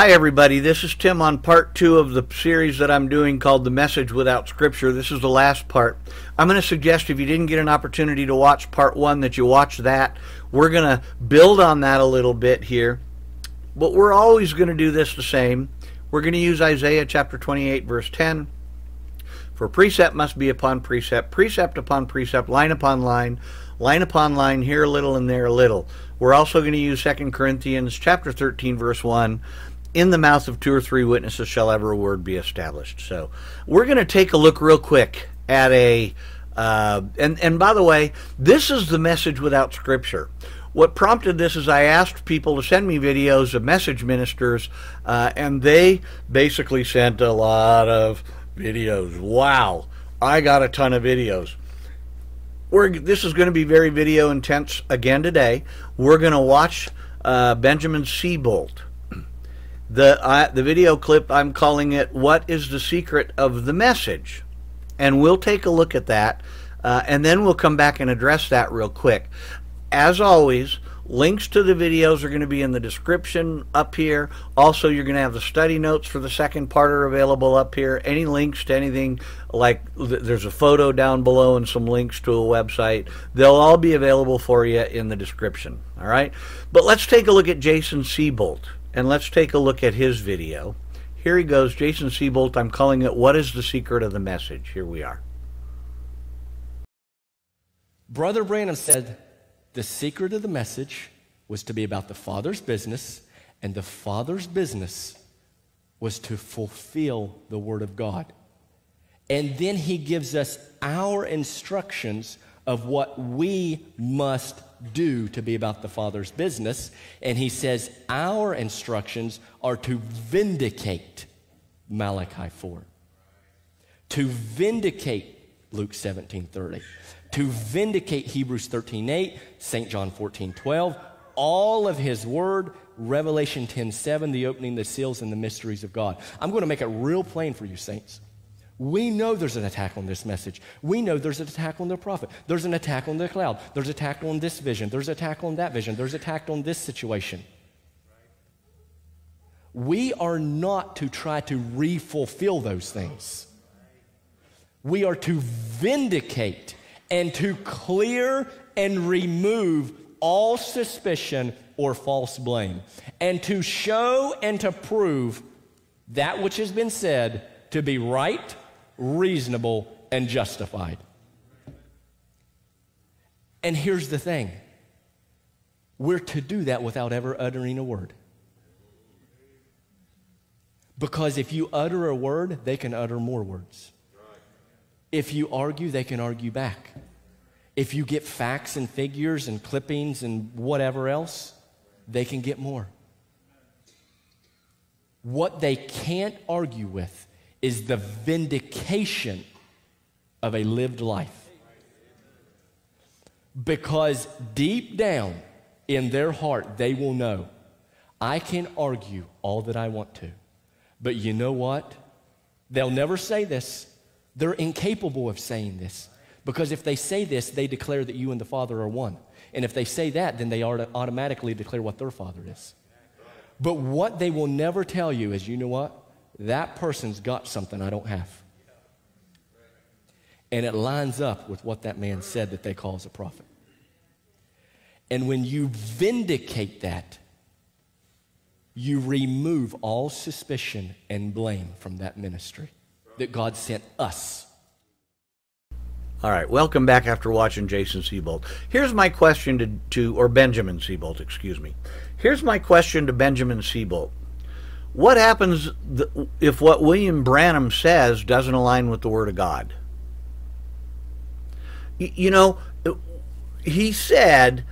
Hi, everybody. This is Tim on part two of the series that I'm doing called The Message Without Scripture. This is the last part. I'm going to suggest if you didn't get an opportunity to watch part one that you watch that. We're going to build on that a little bit here. But we're always going to do this the same. We're going to use Isaiah chapter 28, verse 10. For precept must be upon precept, precept upon precept, line upon line, line upon line, here a little and there a little. We're also going to use 2 Corinthians chapter 13, verse 1 in the mouth of two or three witnesses shall ever a word be established. So we're going to take a look real quick at a, uh, and, and by the way, this is the message without scripture. What prompted this is I asked people to send me videos of message ministers, uh, and they basically sent a lot of videos. Wow, I got a ton of videos. We're, this is going to be very video intense again today. We're going to watch uh, Benjamin Seabolt the the video clip I'm calling it "What is the secret of the message?" and we'll take a look at that, uh, and then we'll come back and address that real quick. As always, links to the videos are going to be in the description up here. Also, you're going to have the study notes for the second part are available up here. Any links to anything like there's a photo down below and some links to a website. They'll all be available for you in the description. All right, but let's take a look at Jason Seabolt and let's take a look at his video. Here he goes, Jason Seabolt. I'm calling it What is the Secret of the Message? Here we are. Brother Branham said the secret of the message was to be about the Father's business, and the Father's business was to fulfill the Word of God. And then he gives us our instructions of what we must do to be about the Father's business. And he says our instructions are to vindicate Malachi 4, to vindicate Luke 17 30, to vindicate Hebrews 13 8, St. John 14 12, all of his word, Revelation 10 7, the opening, the seals, and the mysteries of God. I'm going to make it real plain for you, saints. We know there's an attack on this message. We know there's an attack on the prophet. There's an attack on the cloud. There's an attack on this vision. There's an attack on that vision. There's an attack on this situation. We are not to try to refulfill those things. We are to vindicate and to clear and remove all suspicion or false blame, and to show and to prove that which has been said to be right reasonable, and justified. And here's the thing we're to do that without ever uttering a word. Because if you utter a word, they can utter more words. If you argue, they can argue back. If you get facts and figures and clippings and whatever else, they can get more. What they can't argue with is the vindication of a lived life. Because deep down in their heart, they will know I can argue all that I want to. But you know what? They'll never say this. They're incapable of saying this. Because if they say this, they declare that you and the Father are one. And if they say that, then they automatically declare what their Father is. But what they will never tell you is, you know what? That person's got something I don't have. And it lines up with what that man said that they call as a prophet. And when you vindicate that, you remove all suspicion and blame from that ministry that God sent us. All right, welcome back after watching Jason Seabolt. Here's my question to, to or Benjamin Seabolt, excuse me. Here's my question to Benjamin Seabolt. What happens if what William Branham says doesn't align with the Word of God? You know, he said,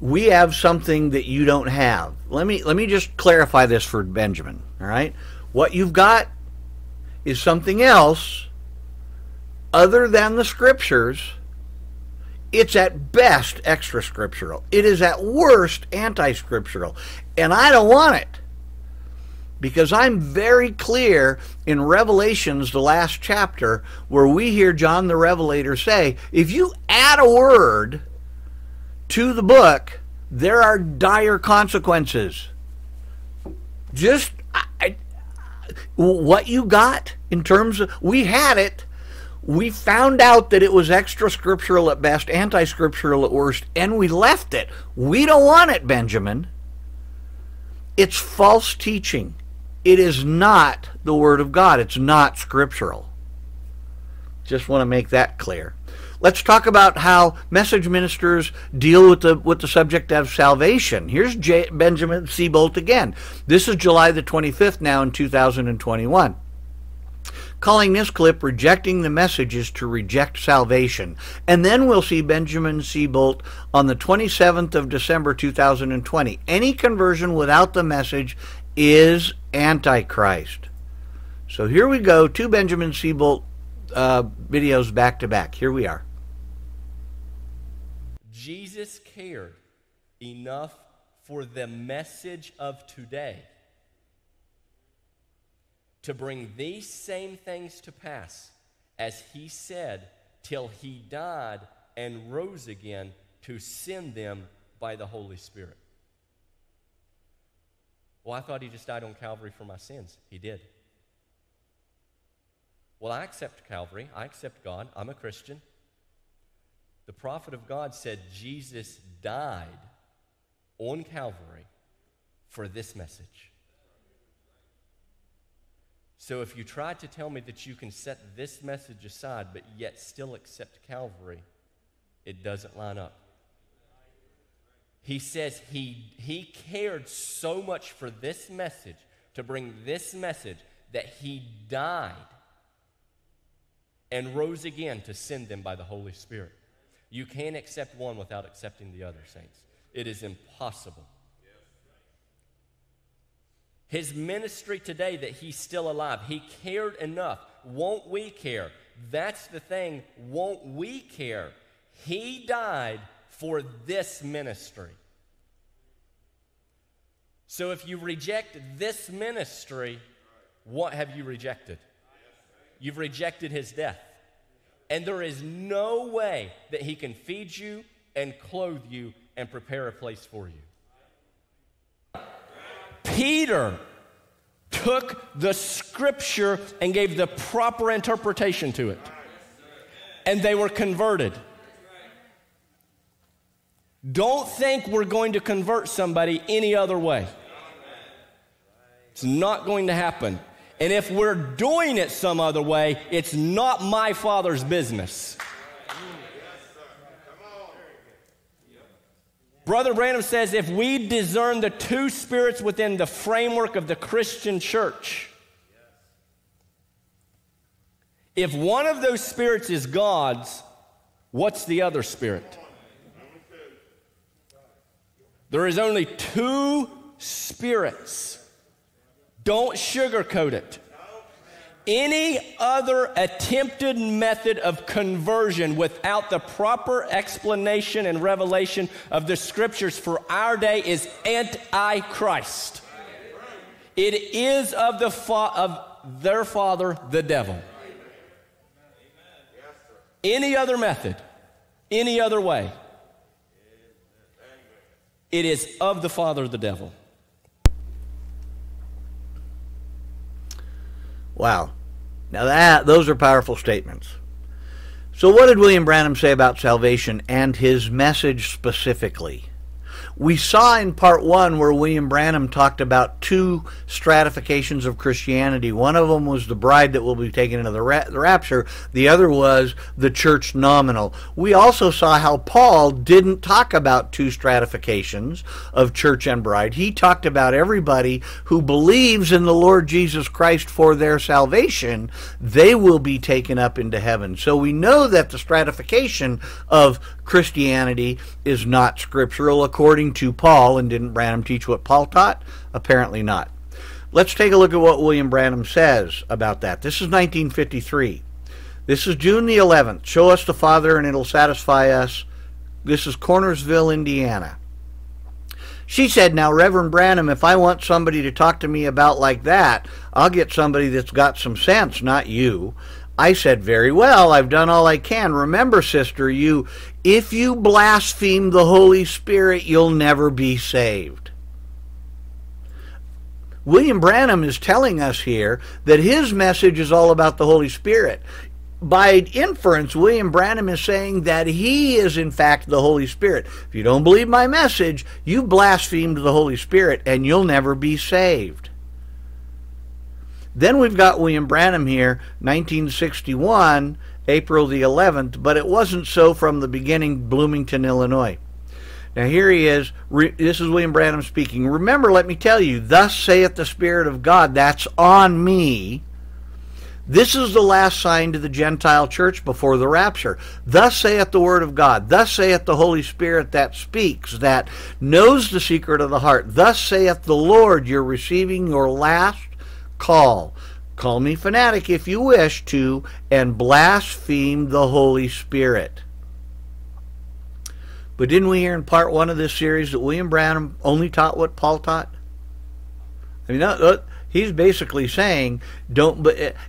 "We have something that you don't have." Let me let me just clarify this for Benjamin. All right, what you've got is something else other than the Scriptures. It's at best extra scriptural. It is at worst anti scriptural. And I don't want it because I'm very clear in Revelations, the last chapter, where we hear John the Revelator say, if you add a word to the book, there are dire consequences. Just, what you got in terms of we had it. We found out that it was extra scriptural at best anti scriptural at worst and we left it. We don't want it benjamin. It's false teaching it is not the word of god it's not scriptural just want to make that clear Let's talk about how message ministers deal with the with the subject of salvation. Here's J, Benjamin Seabolt again. This is July the 25th now in 2021 calling this clip rejecting the messages to reject salvation. And then we'll see Benjamin Seabolt on the 27th of December 2020. Any conversion without the message is antichrist. So here we go, two Benjamin Seabolt uh, videos back to back. Here we are. Jesus cared enough for the message of today to bring these same things to pass as he said till he died and rose again to send them by the Holy Spirit. Well, I thought he just died on Calvary for my sins. He did. Well, I accept Calvary. I accept God. I'm a Christian. The prophet of God said Jesus died on Calvary for this message. So if you try to tell me that you can set this message aside but yet still accept Calvary, it doesn't line up. He says he, he cared so much for this message, to bring this message, that he died and rose again to send them by the Holy Spirit. You can't accept one without accepting the other, saints. It is impossible. His ministry today that he's still alive, he cared enough. Won't we care? That's the thing. Won't we care? He died for this ministry. So if you reject this ministry, what have you rejected? You've rejected his death. And there is no way that he can feed you and clothe you and prepare a place for you. Peter took the scripture and gave the proper interpretation to it. And they were converted. Don't think we're going to convert somebody any other way. It's not going to happen. And if we're doing it some other way, it's not my father's business. Brother Branham says if we discern the two spirits within the framework of the Christian church, if one of those spirits is God's, what's the other spirit? There is only two spirits. Don't sugarcoat it. Any other attempted method of conversion without the proper explanation and revelation of the scriptures for our day is antichrist. It is of the fa- of their father, the devil. Any other method, any other way, it is of the father, of the devil. Wow. Now that those are powerful statements. So what did William Branham say about salvation and his message specifically? We saw in part one where William Branham talked about two stratifications of Christianity. One of them was the bride that will be taken into the, ra- the rapture, the other was the church nominal. We also saw how Paul didn't talk about two stratifications of church and bride. He talked about everybody who believes in the Lord Jesus Christ for their salvation, they will be taken up into heaven. So we know that the stratification of Christianity is not scriptural according to Paul. And didn't Branham teach what Paul taught? Apparently not. Let's take a look at what William Branham says about that. This is 1953. This is June the 11th. Show us the Father and it'll satisfy us. This is Connersville, Indiana. She said, Now, Reverend Branham, if I want somebody to talk to me about like that, I'll get somebody that's got some sense, not you. I said, Very well, I've done all I can. Remember, sister, you if you blaspheme the Holy Spirit, you'll never be saved. William Branham is telling us here that his message is all about the Holy Spirit. By inference, William Branham is saying that he is, in fact, the Holy Spirit. If you don't believe my message, you blasphemed the Holy Spirit and you'll never be saved. Then we've got William Branham here, 1961, April the 11th, but it wasn't so from the beginning, Bloomington, Illinois. Now here he is. Re, this is William Branham speaking. Remember, let me tell you, thus saith the Spirit of God, that's on me. This is the last sign to the Gentile church before the rapture. Thus saith the Word of God. Thus saith the Holy Spirit that speaks, that knows the secret of the heart. Thus saith the Lord, you're receiving your last call. Call me fanatic if you wish to, and blaspheme the Holy Spirit. But didn't we hear in part one of this series that William Branham only taught what Paul taught? I mean, he's basically saying, don't.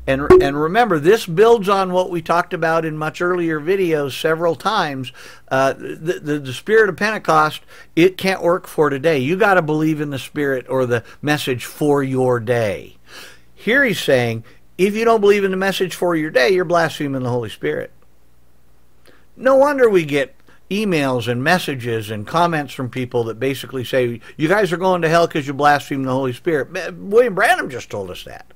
And and remember, this builds on what we talked about in much earlier videos several times. Uh, the, the the spirit of Pentecost, it can't work for today. You got to believe in the spirit or the message for your day. Here he's saying, if you don't believe in the message for your day, you're blaspheming the Holy Spirit. No wonder we get emails and messages and comments from people that basically say, you guys are going to hell because you blaspheme the Holy Spirit. William Branham just told us that.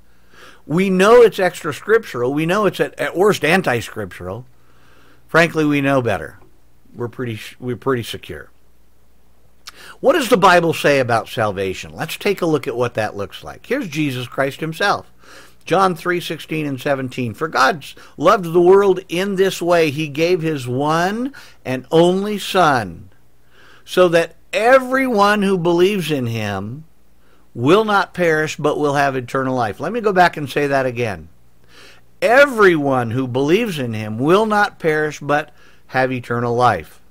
We know it's extra scriptural. We know it's at, at worst anti scriptural. Frankly, we know better. We're pretty, we're pretty secure. What does the Bible say about salvation? Let's take a look at what that looks like. Here's Jesus Christ himself. John 3:16 and 17 For God loved the world in this way he gave his one and only son so that everyone who believes in him will not perish but will have eternal life. Let me go back and say that again. Everyone who believes in him will not perish but have eternal life.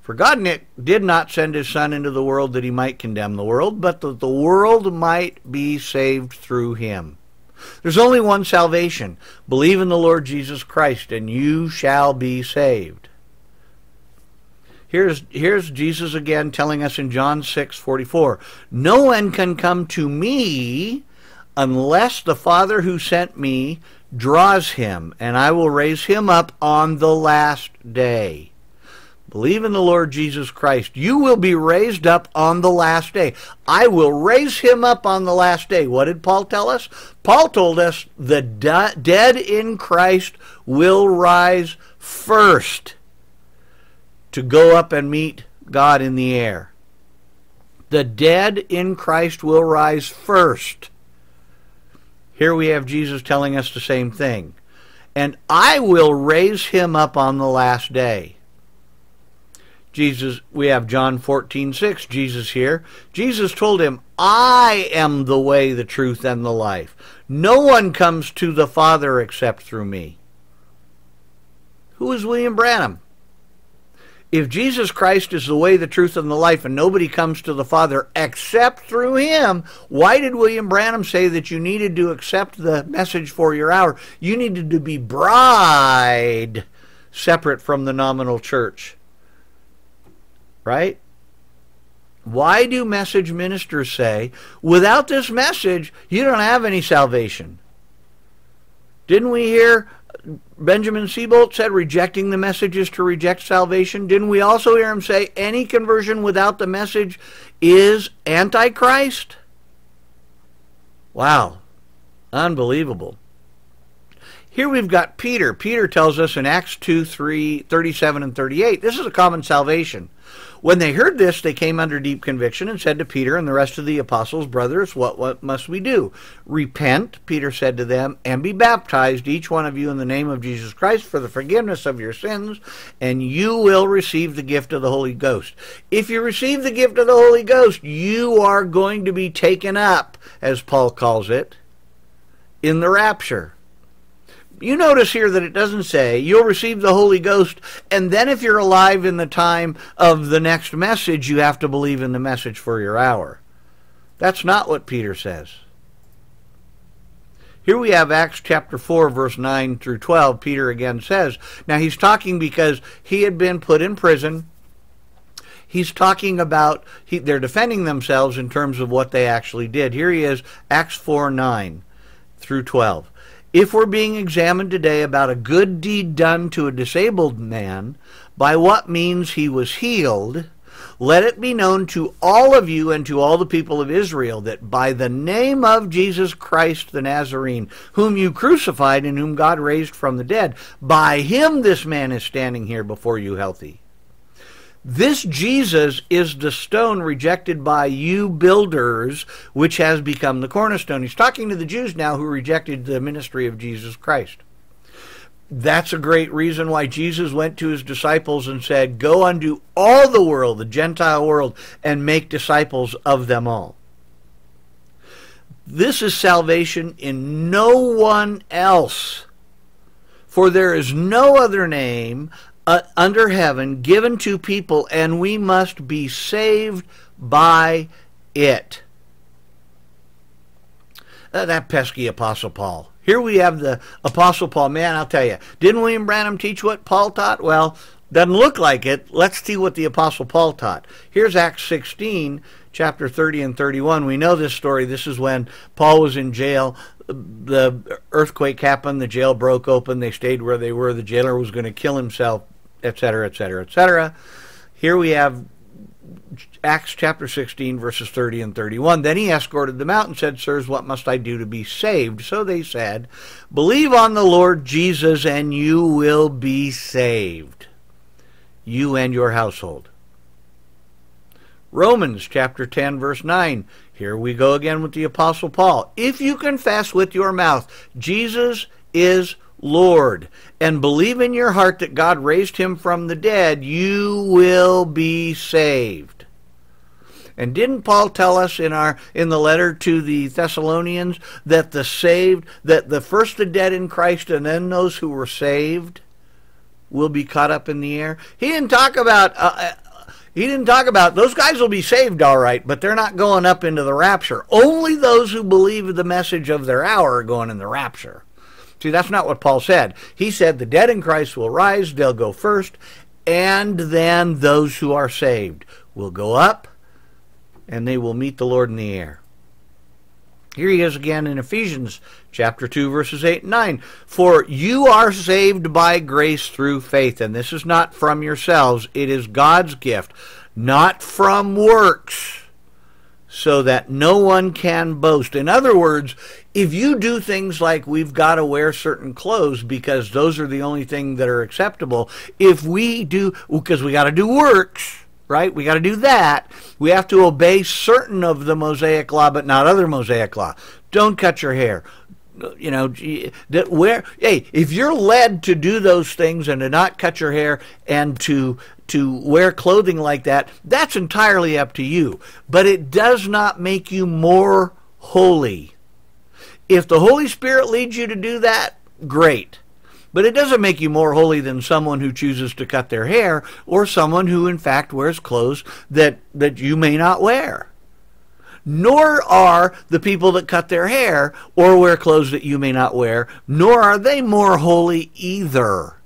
For God did not send his Son into the world that he might condemn the world, but that the world might be saved through him. There's only one salvation. Believe in the Lord Jesus Christ, and you shall be saved. Here's, here's Jesus again telling us in John 6 44 No one can come to me unless the Father who sent me draws him, and I will raise him up on the last day. Believe in the Lord Jesus Christ. You will be raised up on the last day. I will raise him up on the last day. What did Paul tell us? Paul told us the de- dead in Christ will rise first to go up and meet God in the air. The dead in Christ will rise first. Here we have Jesus telling us the same thing. And I will raise him up on the last day. Jesus, we have John 14, 6, Jesus here. Jesus told him, I am the way, the truth, and the life. No one comes to the Father except through me. Who is William Branham? If Jesus Christ is the way, the truth, and the life, and nobody comes to the Father except through him, why did William Branham say that you needed to accept the message for your hour? You needed to be bride separate from the nominal church right? Why do message ministers say, without this message, you don't have any salvation? Didn't we hear Benjamin Seabolt said rejecting the message is to reject salvation? Didn't we also hear him say any conversion without the message is antichrist? Wow. Unbelievable. Here we've got Peter. Peter tells us in Acts 2, 3, 37 and 38, this is a common salvation. When they heard this, they came under deep conviction and said to Peter and the rest of the apostles, Brothers, what, what must we do? Repent, Peter said to them, and be baptized, each one of you, in the name of Jesus Christ for the forgiveness of your sins, and you will receive the gift of the Holy Ghost. If you receive the gift of the Holy Ghost, you are going to be taken up, as Paul calls it, in the rapture you notice here that it doesn't say you'll receive the Holy Ghost, and then if you're alive in the time of the next message, you have to believe in the message for your hour. That's not what Peter says. Here we have Acts chapter 4, verse 9 through 12. Peter again says, Now he's talking because he had been put in prison He's talking about, he, they're defending themselves in terms of what they actually did. Here he is, Acts 4 9 through 12. If we're being examined today about a good deed done to a disabled man, by what means he was healed, let it be known to all of you and to all the people of Israel that by the name of Jesus Christ the Nazarene, whom you crucified and whom God raised from the dead, by him this man is standing here before you healthy. This Jesus is the stone rejected by you builders, which has become the cornerstone. He's talking to the Jews now who rejected the ministry of Jesus Christ that's a great reason why Jesus went to his disciples and said, Go unto all the world, the Gentile world, and make disciples of them all. This is salvation in no one else. For there is no other name uh, under heaven given to people, and we must be saved by it. Uh, that pesky Apostle Paul. Here we have the Apostle Paul. Man, I'll tell you, didn't William Branham teach what Paul taught? Well, doesn't look like it. Let's see what the Apostle Paul taught. Here's Acts 16, chapter 30 and 31. We know this story. This is when Paul was in jail. The earthquake happened. The jail broke open. They stayed where they were. The jailer was going to kill himself, etc., etc., etc. Here we have Acts chapter 16, verses 30 and 31. Then he escorted them out and said, Sirs, what must I do to be saved? So they said, Believe on the Lord Jesus, and you will be saved, you and your household. Romans chapter 10, verse 9. Here we go again with the Apostle Paul. If you confess with your mouth, Jesus is Lord, and believe in your heart that God raised him from the dead, you will be saved. And didn't Paul tell us in our in the letter to the Thessalonians that the saved, that the first the dead in Christ and then those who were saved will be caught up in the air? He didn't talk about uh, uh he didn't talk about those guys will be saved all right, but they're not going up into the rapture. Only those who believe the message of their hour are going in the rapture. See, that's not what Paul said. He said the dead in Christ will rise, they'll go first, and then those who are saved will go up and they will meet the Lord in the air. Here he is again in Ephesians chapter 2 verses 8 and 9. For you are saved by grace through faith, and this is not from yourselves, it is God's gift, not from works, so that no one can boast. In other words, if you do things like we've got to wear certain clothes because those are the only thing that are acceptable, if we do because we got to do works, right? We got to do that. We have to obey certain of the Mosaic law, but not other Mosaic law. Don't cut your hair. You know, where hey, if you're led to do those things and to not cut your hair and to to wear clothing like that, that's entirely up to you. But it does not make you more holy. If the Holy Spirit leads you to do that, great. But it doesn't make you more holy than someone who chooses to cut their hair or someone who in fact wears clothes that, that you may not wear. Nor are the people that cut their hair or wear clothes that you may not wear, nor are they more holy either.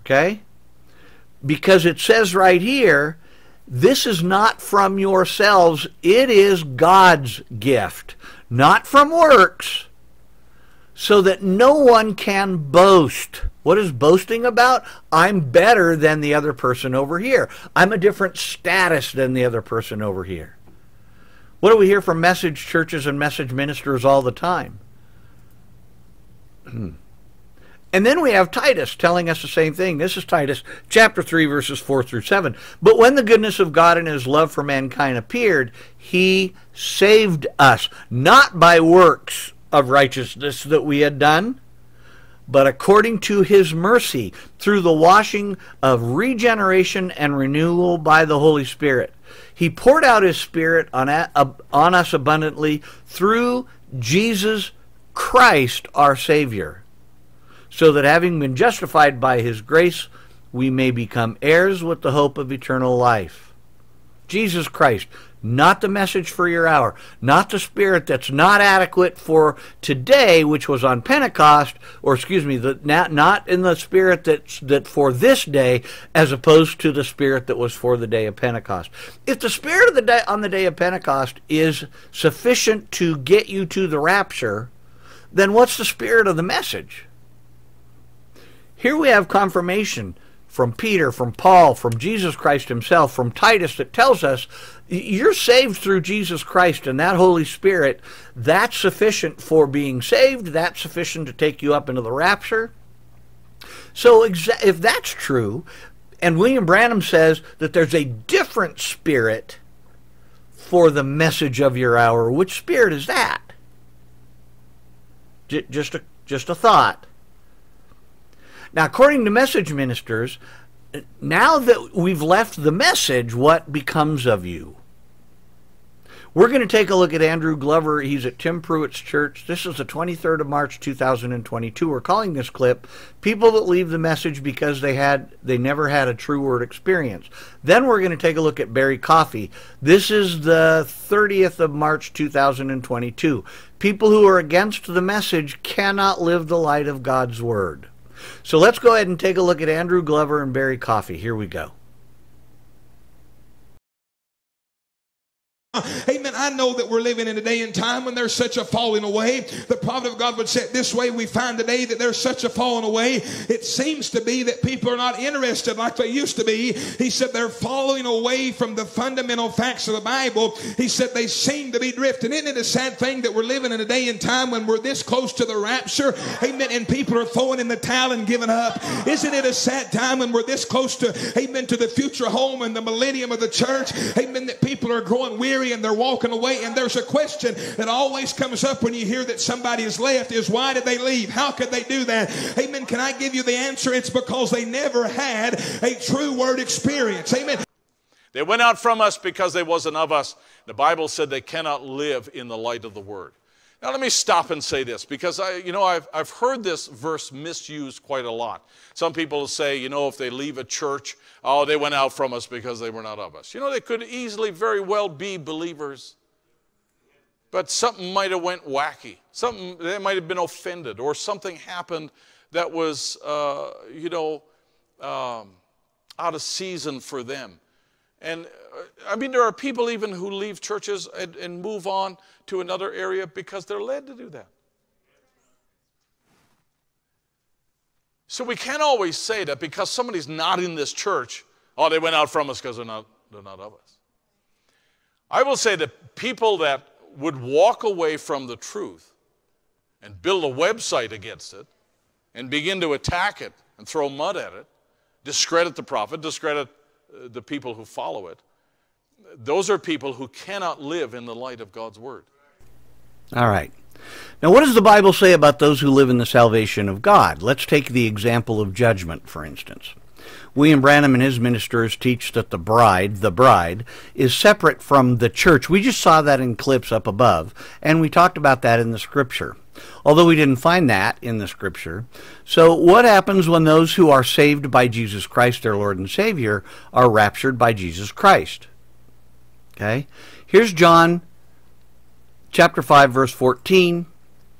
Okay? Because it says right here, this is not from yourselves, it is God's gift, not from works so that no one can boast. What is boasting about? I'm better than the other person over here. I'm a different status than the other person over here. What do we hear from message churches and message ministers all the time? and then we have Titus telling us the same thing. This is Titus chapter 3, verses 4 through 7. But when the goodness of God and his love for mankind appeared, he saved us, not by works of righteousness that we had done, but according to his mercy, through the washing of regeneration and renewal by the Holy Spirit. He poured out his Spirit on, on us abundantly through Jesus Christ our Savior, so that having been justified by his grace, we may become heirs with the hope of eternal life. Jesus Christ, not the message for your hour, not the spirit that's not adequate for today, which was on Pentecost, or excuse me, the, not, not in the spirit that's that for this day, as opposed to the spirit that was for the day of Pentecost. If the spirit of the day on the day of Pentecost is sufficient to get you to the rapture, then what's the spirit of the message? Here we have confirmation from Peter, from Paul, from Jesus Christ himself, from Titus that tells us you're saved through Jesus Christ and that Holy Spirit. That's sufficient for being saved. That's sufficient to take you up into the rapture. So if that's true, and William Branham says that there's a different spirit for the message of your hour, which spirit is that? Just a, just a thought. Now, according to message ministers, now that we've left the message, what becomes of you? We're going to take a look at Andrew Glover. He's at Tim Pruitt's church. This is the 23rd of March, 2022. We're calling this clip "People That Leave the Message Because They Had They Never Had a True Word Experience." Then we're going to take a look at Barry Coffey. This is the 30th of March, 2022. People who are against the message cannot live the light of God's Word. So let's go ahead and take a look at Andrew Glover and Barry Coffey. Here we go. Amen. I know that we're living in a day and time when there's such a falling away. The prophet of God would say this way. We find today that there's such a falling away. It seems to be that people are not interested like they used to be. He said they're falling away from the fundamental facts of the Bible. He said they seem to be drifting. Isn't it a sad thing that we're living in a day and time when we're this close to the rapture? Amen. And people are throwing in the towel and giving up. Isn't it a sad time when we're this close to, amen, to the future home and the millennium of the church? Amen. That people are growing weary and they're walking away. And there's a question that always comes up when you hear that somebody has left is why did they leave? How could they do that? Amen. Can I give you the answer? It's because they never had a true word experience. Amen. They went out from us because they wasn't of us. The Bible said they cannot live in the light of the word. Now, let me stop and say this because I, you know, I've, I've heard this verse misused quite a lot. Some people say, you know, if they leave a church, oh, they went out from us because they were not of us. You know, they could easily very well be believers, but something might have went wacky. Something they might have been offended, or something happened that was, uh, you know, um, out of season for them. And uh, I mean, there are people even who leave churches and, and move on to another area because they're led to do that. So we can't always say that because somebody's not in this church, oh, they went out from us because they're not, they're not of us. I will say that people that would walk away from the truth and build a website against it and begin to attack it and throw mud at it, discredit the prophet, discredit uh, the people who follow it, those are people who cannot live in the light of God's word. All right. Now, what does the Bible say about those who live in the salvation of God? Let's take the example of judgment, for instance. William Branham and his ministers teach that the bride, the bride, is separate from the church. We just saw that in clips up above, and we talked about that in the scripture although we didn't find that in the scripture. So, what happens when those who are saved by Jesus Christ, their Lord and Savior, are raptured by Jesus Christ? Okay, here's John chapter 5, verse 14.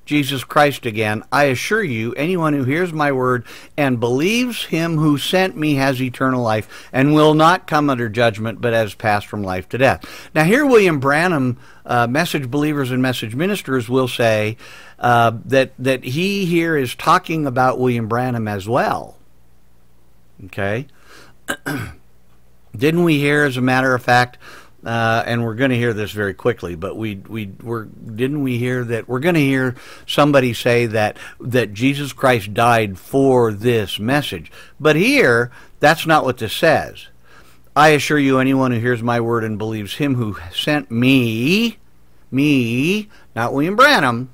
Jesus Christ again, I assure you, anyone who hears my word and believes him who sent me has eternal life and will not come under judgment, but has passed from life to death. Now, here William Branham, uh, message believers and message ministers, will say uh, that, that he here is talking about William Branham as well. Okay? Didn't we hear, as a matter of fact, uh, and we're going to hear this very quickly. But we we were didn't we hear that we're going to hear somebody say that that Jesus Christ died for this message. But here, that's not what this says. I assure you, anyone who hears my word and believes him who sent me, me, not William Branham,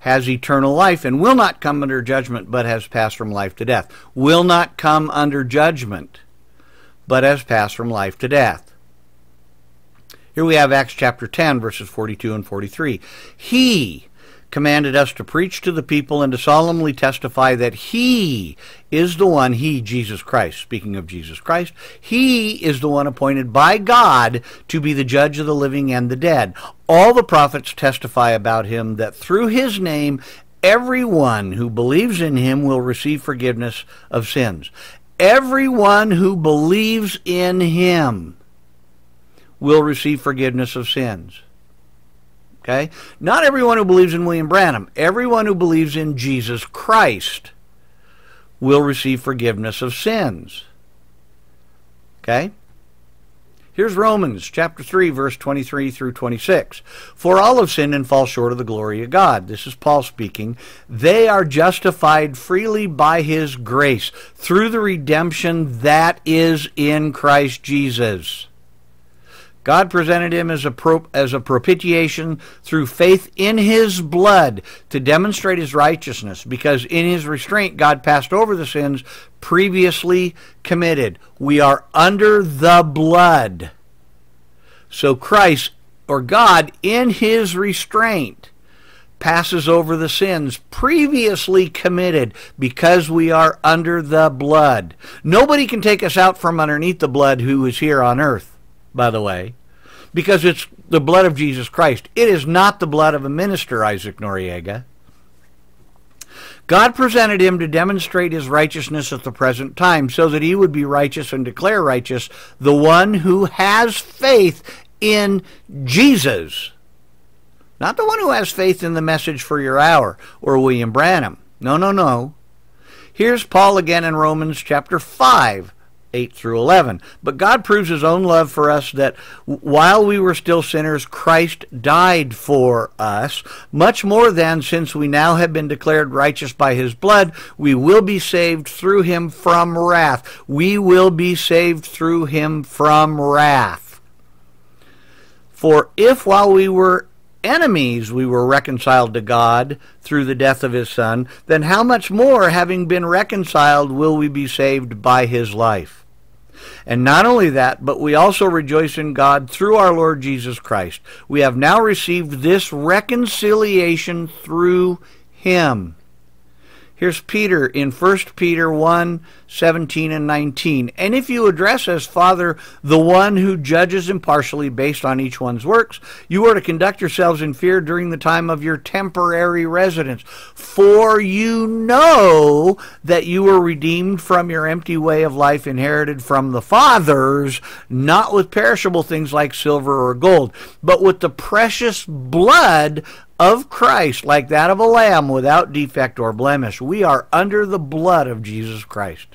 has eternal life and will not come under judgment, but has passed from life to death. Will not come under judgment, but has passed from life to death. Here we have Acts chapter 10, verses 42 and 43. He commanded us to preach to the people and to solemnly testify that He is the one, He, Jesus Christ, speaking of Jesus Christ, He is the one appointed by God to be the judge of the living and the dead. All the prophets testify about Him that through His name everyone who believes in Him will receive forgiveness of sins. Everyone who believes in Him will receive forgiveness of sins. Okay? Not everyone who believes in William Branham. Everyone who believes in Jesus Christ will receive forgiveness of sins. Okay? Here's Romans chapter 3 verse 23 through 26. For all have sinned and fall short of the glory of God. This is Paul speaking. They are justified freely by his grace through the redemption that is in Christ Jesus. God presented him as a, pro, as a propitiation through faith in his blood to demonstrate his righteousness, because in his restraint, God passed over the sins previously committed. We are under the blood. So Christ, or God, in his restraint, passes over the sins previously committed because we are under the blood. Nobody can take us out from underneath the blood who is here on earth, by the way because it's the blood of Jesus Christ. It is not the blood of a minister, Isaac Noriega. God presented him to demonstrate his righteousness at the present time, so that he would be righteous and declare righteous the one who has faith in Jesus. Not the one who has faith in the message for your hour or William Branham. No, no, no. Here's Paul again in Romans chapter 5, 8 through 11. But God proves his own love for us that while we were still sinners, Christ died for us. Much more than since we now have been declared righteous by his blood, we will be saved through him from wrath. We will be saved through him from wrath. For if while we were enemies we were reconciled to God through the death of his Son, then how much more, having been reconciled, will we be saved by his life? And not only that, but we also rejoice in God through our Lord Jesus Christ. We have now received this reconciliation through him. Here's Peter in 1 Peter 1 17 and 19. And if you address as Father the one who judges impartially based on each one's works, you are to conduct yourselves in fear during the time of your temporary residence. For you know that you were redeemed from your empty way of life inherited from the fathers, not with perishable things like silver or gold, but with the precious blood of Christ, like that of a lamb without defect or blemish. We are under the blood of Jesus Christ.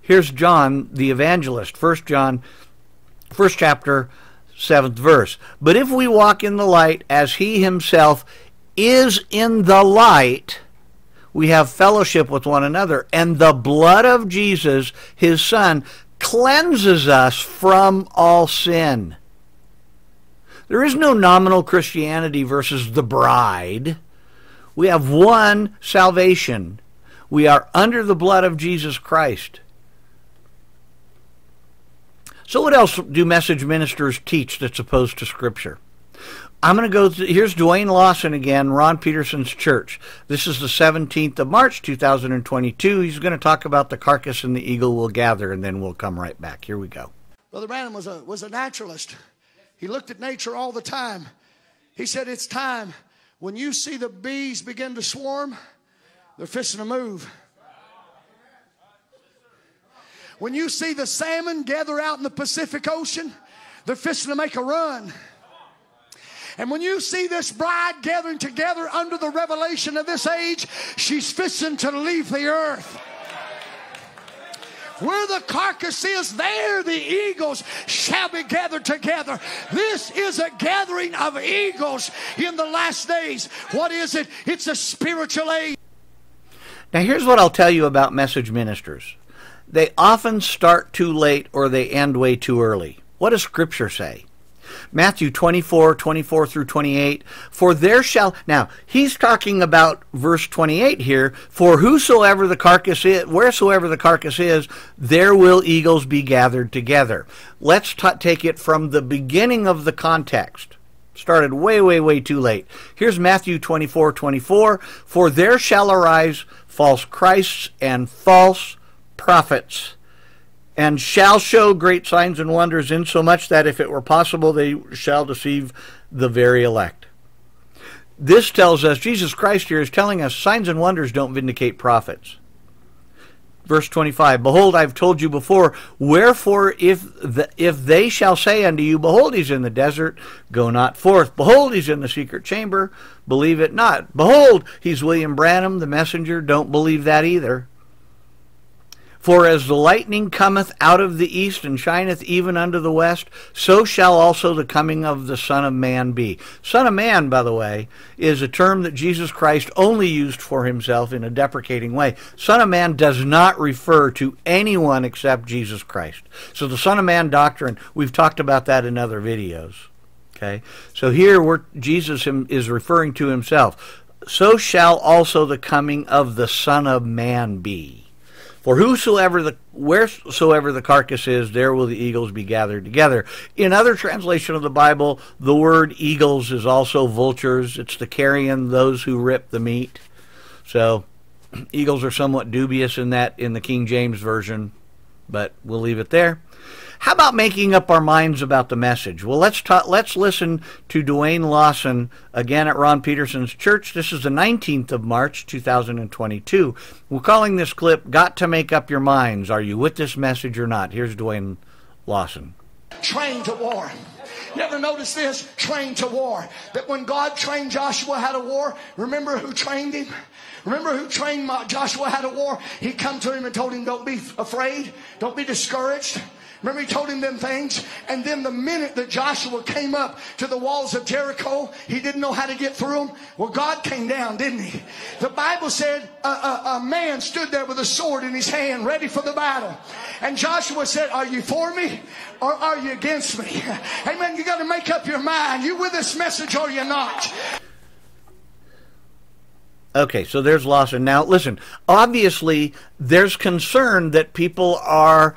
Here's John the evangelist, First John, first chapter, seventh verse. But if we walk in the light as he himself is in the light, we have fellowship with one another, and the blood of Jesus, his Son, cleanses us from all sin. There is no nominal Christianity versus the bride. We have one salvation. We are under the blood of Jesus Christ. So, what else do message ministers teach that's opposed to Scripture? I'm going to go. To, here's DeWayne Lawson again, Ron Peterson's church. This is the 17th of March, 2022. He's going to talk about the carcass and the eagle will gather, and then we'll come right back. Here we go. Brother Branham was a was a naturalist. He looked at nature all the time. He said, It's time. When you see the bees begin to swarm, they're fishing to move. When you see the salmon gather out in the Pacific Ocean, they're fishing to make a run. And when you see this bride gathering together under the revelation of this age, she's fishing to leave the earth. Where the carcass is, there the eagles shall be gathered together. This is a gathering of eagles in the last days. What is it? It's a spiritual age. Now, here's what I'll tell you about message ministers they often start too late or they end way too early. What does Scripture say? Matthew 24, 24 through 28. For there shall, now, he's talking about verse 28 here. For whosoever the carcass is, wheresoever the carcass is, there will eagles be gathered together. Let's take it from the beginning of the context. Started way, way, way too late. Here's Matthew 24 24. For there shall arise false Christs and false prophets, and shall show great signs and wonders, insomuch that if it were possible, they shall deceive the very elect. This tells us, Jesus Christ here is telling us signs and wonders don't vindicate prophets. Verse 25 Behold, I've told you before, wherefore, if, the, if they shall say unto you, Behold, he's in the desert, go not forth. Behold, he's in the secret chamber, believe it not. Behold, he's William Branham, the messenger, don't believe that either. For as the lightning cometh out of the east and shineth even unto the west, so shall also the coming of the Son of Man be. Son of Man, by the way, is a term that Jesus Christ only used for himself in a deprecating way. Son of Man does not refer to anyone except Jesus Christ. So the Son of Man doctrine, we've talked about that in other videos. Okay? So here we're, Jesus is referring to himself. So shall also the coming of the Son of Man be. For whosoever the wheresoever the carcass is, there will the eagles be gathered together. In other translation of the Bible, the word eagles is also vultures. It's the carrion, those who rip the meat. So eagles are somewhat dubious in that in the King James version, but we'll leave it there. How about making up our minds about the message? Well, let's ta- let's listen to DeWayne Lawson again at Ron Peterson's church. This is the 19th of March, 2022. We're calling this clip "Got to Make Up Your Minds." Are you with this message or not? Here's DeWayne Lawson. Train to war. You ever notice this? Train to war. That when God trained Joshua how to war, remember who trained him? Remember who trained Joshua how to war? He come to him and told him, "Don't be afraid. Don't be discouraged." Remember, he told him them things. And then the minute that Joshua came up to the walls of Jericho, he didn't know how to get through them. Well, God came down, didn't he? The Bible said a, a, a man stood there with a sword in his hand, ready for the battle. And Joshua said, Are you for me or are you against me? Amen. You got to make up your mind. You with this message or you're not? Okay, so there's Lawson. Now, listen, obviously, there's concern that people are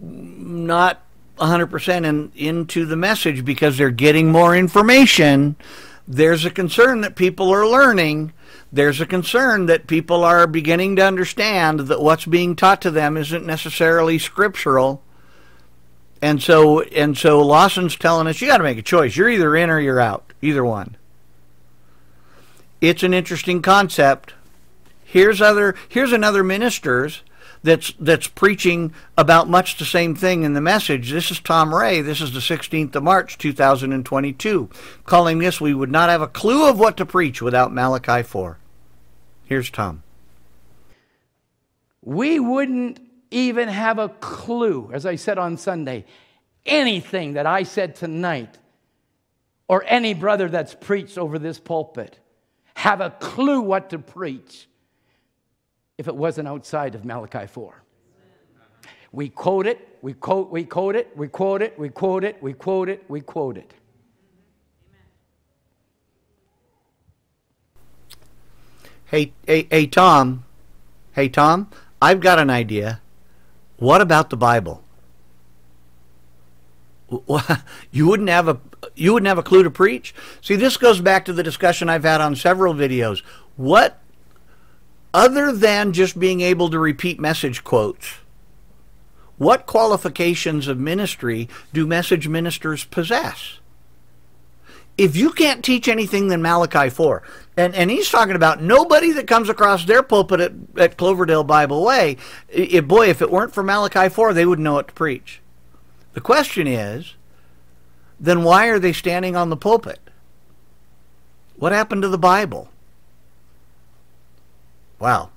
not 100% in, into the message because they're getting more information. There's a concern that people are learning. There's a concern that people are beginning to understand that what's being taught to them isn't necessarily scriptural. And so and so Lawson's telling us you got to make a choice. You're either in or you're out. Either one. It's an interesting concept. Here's other here's another minister's that's that's preaching about much the same thing in the message. This is Tom Rae. This is the 16th of March, 2022, calling this "We would not have a clue of what to preach without Malachi 4." Here's Tom. We wouldn't even have a clue, as I said on Sunday, anything that I said tonight, or any brother that's preached over this pulpit, have a clue what to preach if it wasn't outside of Malachi 4. We quote it, we quote, we quote it, we quote it, we quote it, we quote it, we quote it. Hey, hey, hey, Tom. Hey, Tom. I've got an idea. What about the Bible? You wouldn't have a you wouldn't have a clue to preach. See, this goes back to the discussion I've had on several videos. What other than just being able to repeat message quotes, what qualifications of ministry do message ministers possess? If you can't teach anything than Malachi 4, and, and he's talking about nobody that comes across their pulpit at, at Cloverdale Bible Way, it, boy, if it weren't for Malachi 4, they wouldn't know what to preach. The question is, then why are they standing on the pulpit? What happened to the Bible? Wow.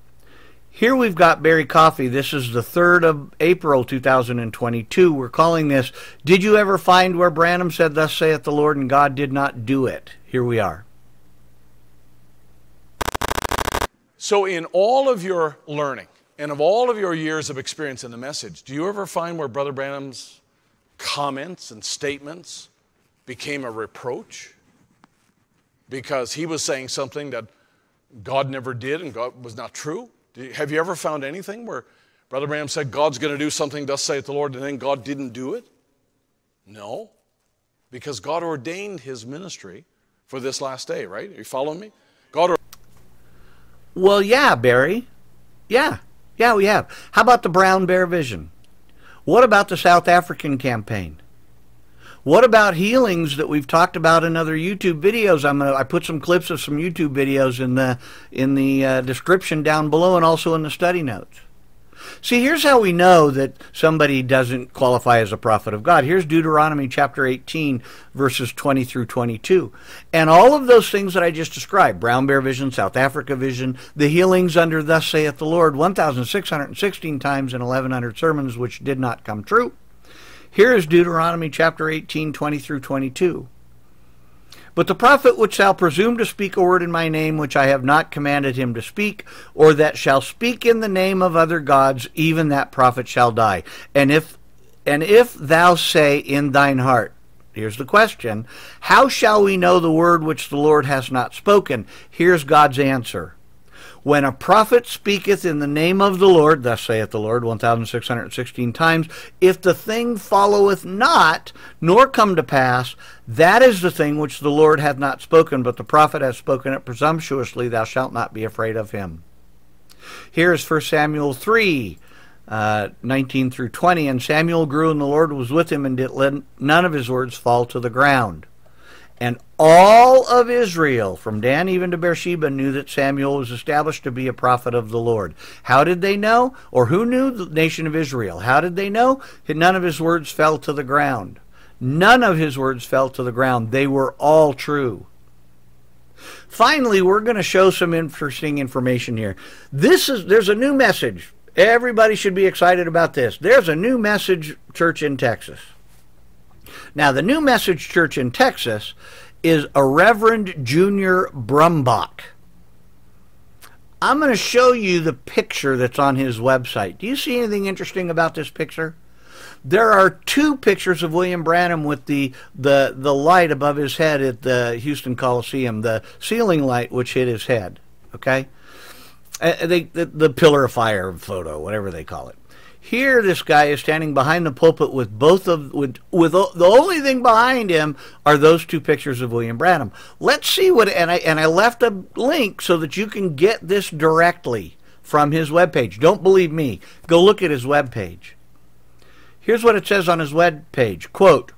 Here we've got Barry Coffey. This is the 3rd of April 2022. We're calling this, Did You Ever Find Where Branham Said, Thus saith the Lord, and God Did Not Do It? Here we are. So, in all of your learning and of all of your years of experience in the message, do you ever find where Brother Branham's comments and statements became a reproach? Because he was saying something that God never did and God was not true? have you ever found anything where Brother Branham said God's going to do something, thus saith the Lord, and then God didn't do it? No. because God ordained his ministry for this last day, right? Are you following me? God. Well, yeah, Barry. Yeah, yeah, we have. How about the Brown Bear Vision? What about the South African campaign? What about healings that we've talked about in other YouTube videos? I'm gonna, I put some clips of some YouTube videos in the in the uh, description down below and also in the study notes. See, here's how we know that somebody doesn't qualify as a prophet of God. Here's Deuteronomy chapter 18, verses 20 through 22. And all of those things that I just described Brown Bear Vision, South Africa Vision, the healings under Thus saith the Lord 1,616 times in 1,100 sermons, which did not come true. Here is Deuteronomy chapter 18, 20 through 22. But the prophet which shall presume to speak a word in my name which I have not commanded him to speak, or that shall speak in the name of other gods, even that prophet shall die. And if and if thou say in thine heart, here's the question, how shall we know the word which the Lord has not spoken? Here's God's answer. When a prophet speaketh in the name of the Lord, thus saith the Lord 1,616 times, if the thing followeth not, nor come to pass, that is the thing which the Lord hath not spoken, but the prophet hath spoken it presumptuously, thou shalt not be afraid of him. Here is 1 Samuel 3. Uh, 19 through 20, and Samuel grew, and the Lord was with him, and did let none of his words fall to the ground. And all of Israel, from Dan even to Beersheba, knew that Samuel was established to be a prophet of the Lord. How did they know? Or who knew the nation of Israel? How did they know? None of his words fell to the ground. None of his words fell to the ground. They were all true. Finally, we're going to show some interesting information here. This is there's a new message. Everybody should be excited about this. There's a new message church in Texas. Now, the New Message Church in Texas is a Reverend Junior Brumbach. I'm going to show you the picture that's on his website. Do you see anything interesting about this picture? There are two pictures of William Branham with the, the, the light above his head at the Houston Coliseum, the ceiling light which hit his head. Okay? Uh, they, the, the pillar of fire photo, whatever they call it. Here, this guy is standing behind the pulpit with both of with with the only thing behind him are those two pictures of William Branham. Let's see what and I and I left a link so that you can get this directly from his webpage. Don't believe me? Go look at his webpage. Here's what it says on his webpage. Quote,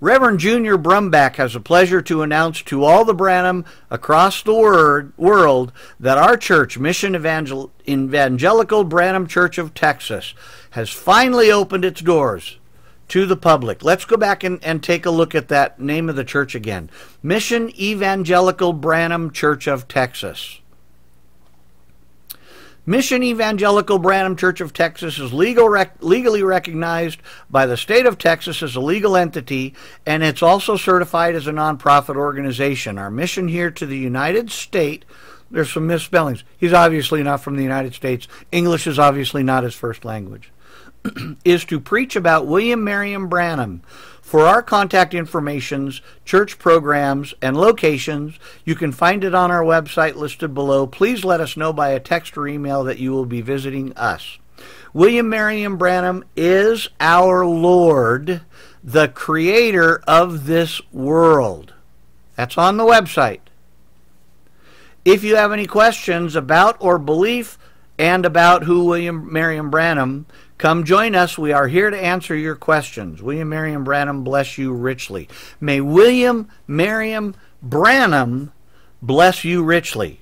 Reverend Junior Brumbach has a pleasure to announce to all the Branham across the word, world that our church, Mission Evangel- Evangelical Branham Church of Texas, has finally opened its doors to the public. Let's go back and, and take a look at that name of the church again Mission Evangelical Branham Church of Texas. Mission Evangelical Branham Church of Texas is legal rec- legally recognized by the state of Texas as a legal entity, and it's also certified as a nonprofit organization. Our mission here to the United States, there's some misspellings. He's obviously not from the United States. English is obviously not his first language. is to preach about William Marion Branham, for our contact informations, church programs, and locations, you can find it on our website listed below. Please let us know by a text or email that you will be visiting us. William Marion Branham is our Lord, the creator of this world. That's on the website. If you have any questions about or belief and about who William Marion Branham Come join us. We are here to answer your questions. William Marion Branham bless you richly. May William Marion Branham bless you richly.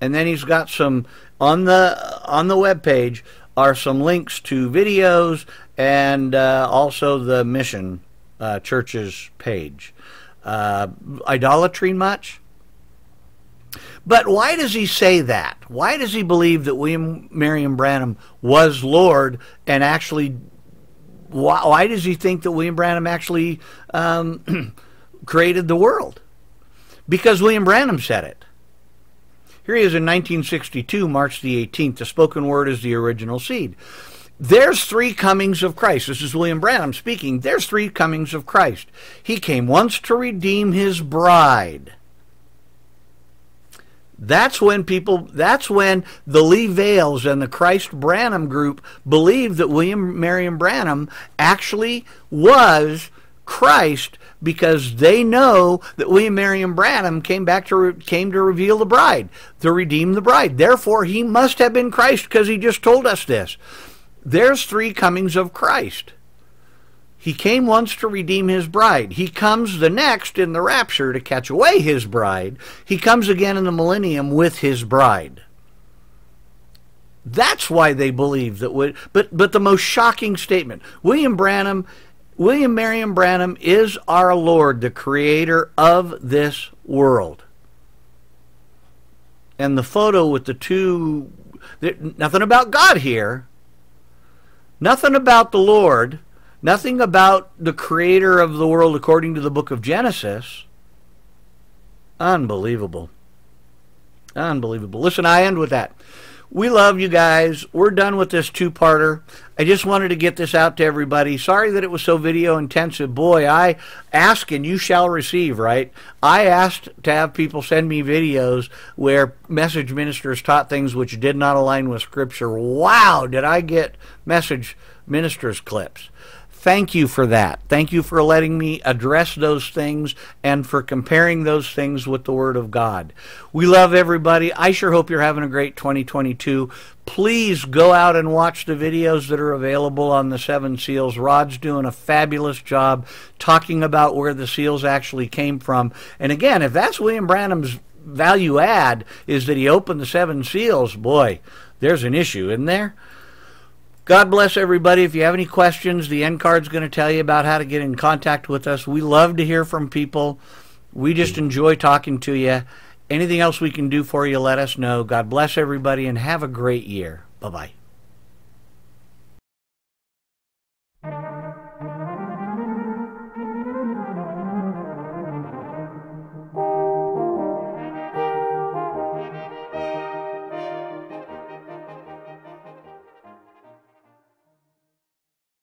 And then he's got some on the on the web page are some links to videos and uh, also the mission uh, church's page. Uh, idolatry much? But why does he say that? Why does he believe that William Marion Branham was Lord and actually? Why, why does he think that William Branham actually um, created the world? Because William Branham said it. Here he is in 1962, March the 18th. The spoken word is the original seed. There's three comings of Christ. This is William Branham speaking. There's three comings of Christ. He came once to redeem his bride. That's when people, that's when the Lee Vayles and the Christ Branham group believed that William Marion Branham actually was Christ because they know that William Marion Branham came back to came to reveal the bride, to redeem the bride. Therefore, he must have been Christ because he just told us this. There's three comings of Christ. He came once to redeem his bride. He comes the next in the rapture to catch away his bride. He comes again in the millennium with his bride. That's why they believe that would but but the most shocking statement. William Branham William Marion Branham is our Lord, the creator of this world. And the photo with the two nothing about God here. Nothing about the Lord. Nothing about the creator of the world according to the book of Genesis. Unbelievable. Unbelievable. Listen, I end with that. We love you guys. We're done with this two parter. I just wanted to get this out to everybody. Sorry that it was so video intensive. Boy, I ask and you shall receive, right? I asked to have people send me videos where message ministers taught things which did not align with Scripture. Wow, did I get message ministers clips? Thank you for that. Thank you for letting me address those things and for comparing those things with the Word of God. We love everybody. I sure hope you're having a great 2022. Please go out and watch the videos that are available on the Seven Seals. Rod's doing a fabulous job talking about where the seals actually came from. And again, if that's William Branham's value add, is that he opened the Seven Seals, boy, there's an issue, isn't there? God bless everybody. If you have any questions, the end card's going to tell you about how to get in contact with us. We love to hear from people. We just enjoy talking to you. Anything else we can do for you, let us know. God bless everybody and have a great year. Bye bye.